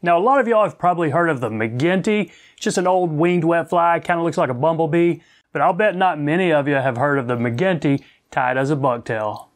Now, a lot of y'all have probably heard of the McGinty, It's just an old winged wet fly, kind of looks like a bumblebee, but I'll bet not many of you have heard of the McGinty tied as a bucktail.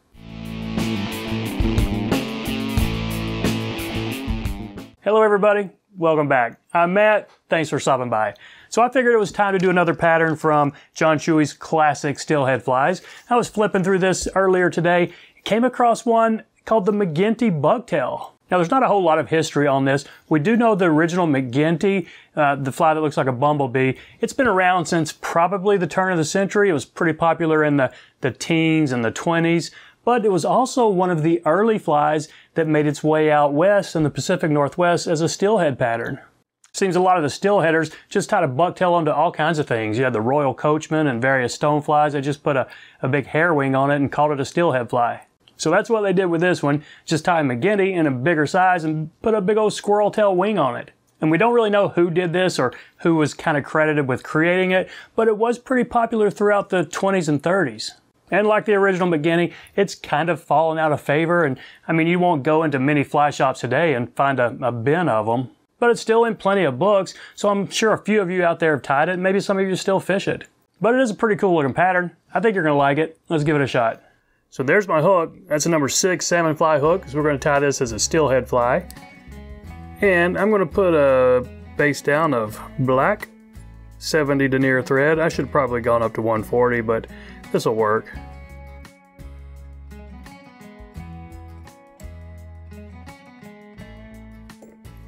Hello everybody, welcome back. I'm Matt, thanks for stopping by. So I figured it was time to do another pattern from John Shewey's classic steelhead flies. I was flipping through this earlier today, came across one called the McGinty bucktail. Now, there's not a whole lot of history on this. We do know the original McGinty, uh, the fly that looks like a bumblebee. It's been around since probably the turn of the century. It was pretty popular in the, the teens and the 20s, but it was also one of the early flies that made its way out west in the Pacific Northwest as a steelhead pattern. Seems a lot of the steelheaders just tied a bucktail onto all kinds of things. You had the royal coachman and various stoneflies. They just put a, a big hair wing on it and called it a steelhead fly. So that's what they did with this one. Just tie a McGinty in a bigger size and put a big old squirrel tail wing on it. And we don't really know who did this or who was kind of credited with creating it, but it was pretty popular throughout the 20s and 30s. And like the original McGinty, it's kind of fallen out of favor. And I mean, you won't go into many fly shops today and find a, a bin of them, but it's still in plenty of books. So I'm sure a few of you out there have tied it. Maybe some of you still fish it. But it is a pretty cool looking pattern. I think you're going to like it. Let's give it a shot. So there's my hook. That's a number six salmon fly hook. So we're going to tie this as a steelhead fly. And I'm going to put a base down of black 70 denier thread. I should have probably gone up to 140, but this will work.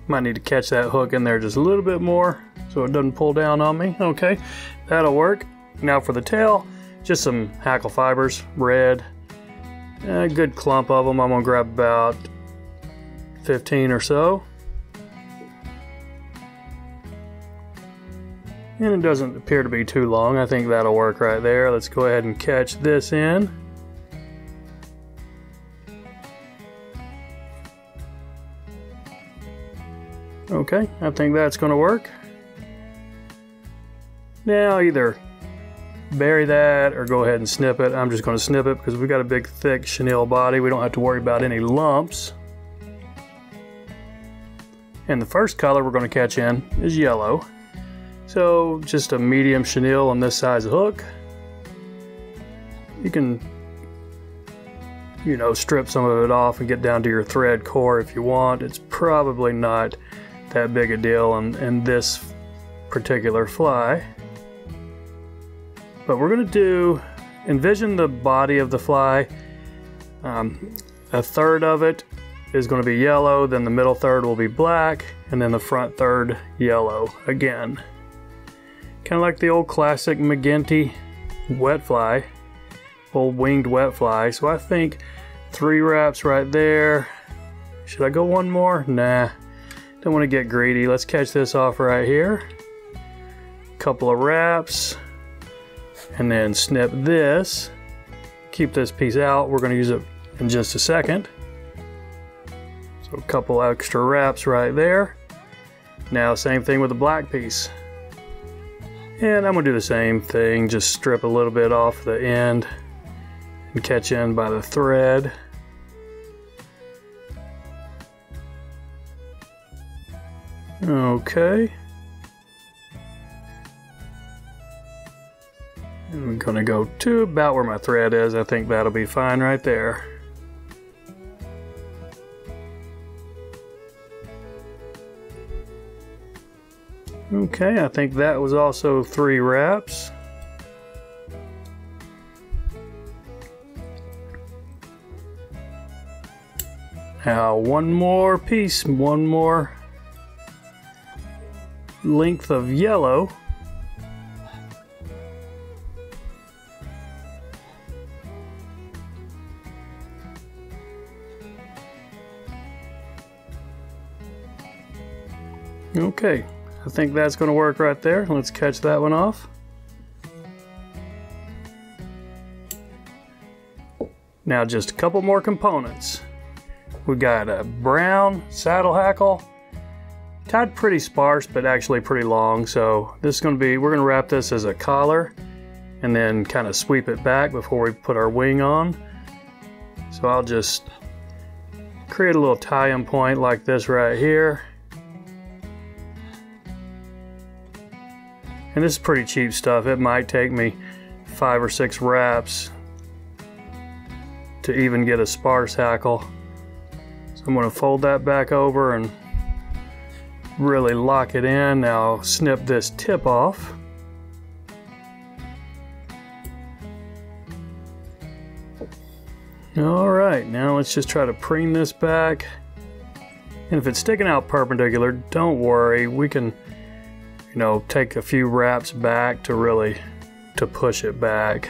Might need to catch that hook in there just a little bit more so it doesn't pull down on me. Okay, that'll work. Now for the tail, just some hackle fibers, red, a good clump of them. I'm gonna grab about 15 or so. And it doesn't appear to be too long. I think that'll work right there. Let's go ahead and catch this in. Okay, I think that's gonna work. Now either bury that or go ahead and snip it. I'm just going to snip it because we've got a big thick chenille body. We don't have to worry about any lumps. And the first color we're going to catch in is yellow. So just a medium chenille on this size hook. You can, you know, strip some of it off and get down to your thread core if you want. It's probably not that big a deal in, in this particular fly. But we're to do, envision the body of the fly. Um, a third of it is to be yellow, then the middle third will be black, and then the front third yellow again. Kind of like the old classic McGinty wet fly, old winged wet fly. So I think three wraps right there. Should I go one more? Nah, don't want to get greedy. Let's catch this off right here. Couple of wraps and then snip this. Keep this piece out. We're going to use it in just a second. So a couple extra wraps right there. Now same thing with the black piece. And I'm going to do the same thing, just strip a little bit off the end and catch in by the thread. Okay. I'm gonna go to about where my thread is. I think that'll be fine right there. Okay, I think that was also three wraps. Now one more piece, one more length of yellow. Okay, I think that's going to work right there. Let's catch that one off. Now just a couple more components. We've got a brown saddle hackle, tied pretty sparse, but actually pretty long. So this is going to be, we're going to wrap this as a collar and then kind of sweep it back before we put our wing on. So I'll just create a little tie-in point like this right here And this is pretty cheap stuff. It might take me five or six wraps to even get a sparse hackle. So I'm gonna fold that back over and really lock it in. Now snip this tip off. All right, now let's just try to preen this back. And if it's sticking out perpendicular, don't worry. We can, you know, take a few wraps back to really, to push it back.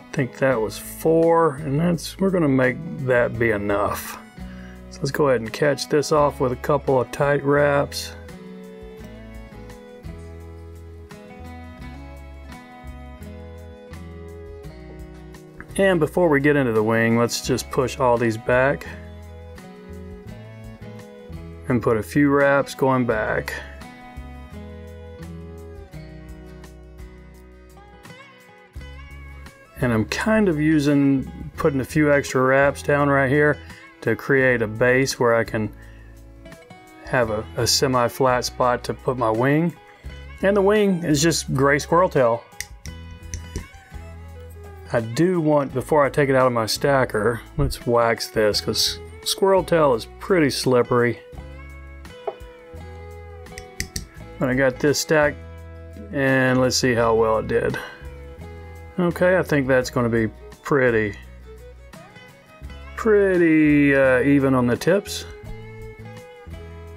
I think that was four, and that's, we're gonna make that be enough. So let's go ahead and catch this off with a couple of tight wraps. And before we get into the wing, let's just push all these back and put a few wraps going back. And I'm kind of using, putting a few extra wraps down right here to create a base where I can have a, a semi-flat spot to put my wing. And the wing is just gray squirrel tail. I do want, before I take it out of my stacker, let's wax this because squirrel tail is pretty slippery. I got this stack and let's see how well it did. Okay, I think that's going to be pretty, pretty uh, even on the tips.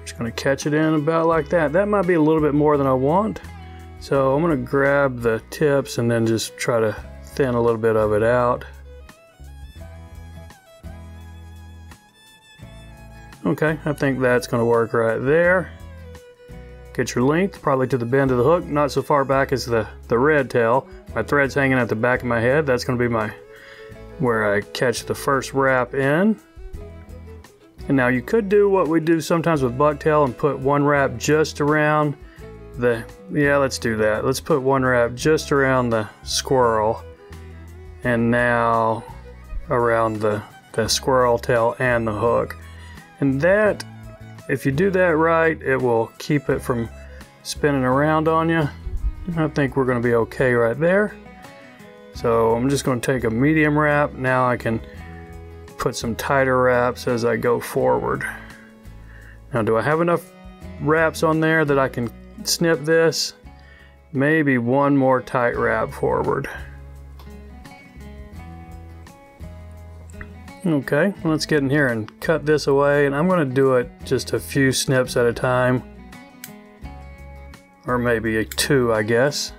Just going to catch it in about like that. That might be a little bit more than I want. So I'm going to grab the tips and then just try to thin a little bit of it out. Okay, I think that's going to work right there. Get your length probably to the bend of the hook, not so far back as the, the red tail. My thread's hanging at the back of my head. That's going to be my where I catch the first wrap in. And now you could do what we do sometimes with bucktail and put one wrap just around the, yeah, let's do that. Let's put one wrap just around the squirrel and now around the, the squirrel tail and the hook. And that, if you do that right, it will keep it from spinning around on you. I think we're going to be okay right there. So I'm just going to take a medium wrap. Now I can put some tighter wraps as I go forward. Now do I have enough wraps on there that I can snip this? Maybe one more tight wrap forward. Okay, let's get in here and cut this away and I'm going to do it just a few snips at a time. Or maybe two, I guess.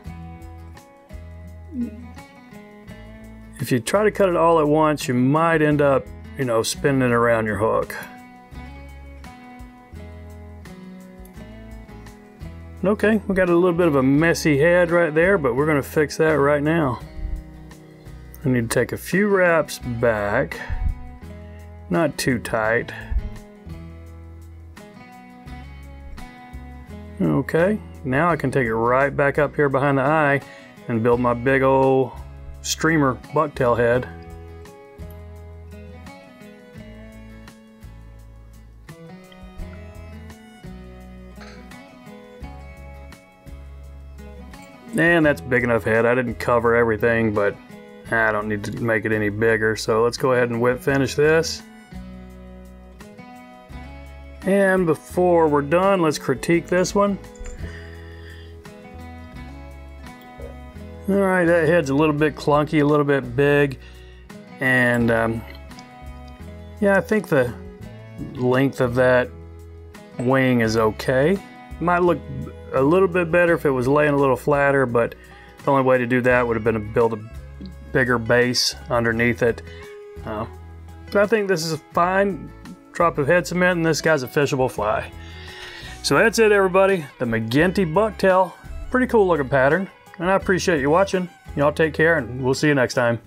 If you try to cut it all at once, you might end up, you know, spinning around your hook. Okay, we got a little bit of a messy head right there, but we're going to fix that right now. I need to take a few wraps back. Not too tight. Okay, now I can take it right back up here behind the eye and build my big old streamer bucktail head. And that's big enough head. I didn't cover everything, but I don't need to make it any bigger. So let's go ahead and whip finish this. And before we're done, let's critique this one. All right, that head's a little bit clunky, a little bit big. And um, yeah, I think the length of that wing is okay. Might look a little bit better if it was laying a little flatter, but the only way to do that would have been to build a bigger base underneath it. Uh, but I think this is a fine drop of head cement, and this guy's a fishable fly. So that's it, everybody. The McGinty bucktail. Pretty cool looking pattern, and I appreciate you watching. Y'all take care, and we'll see you next time.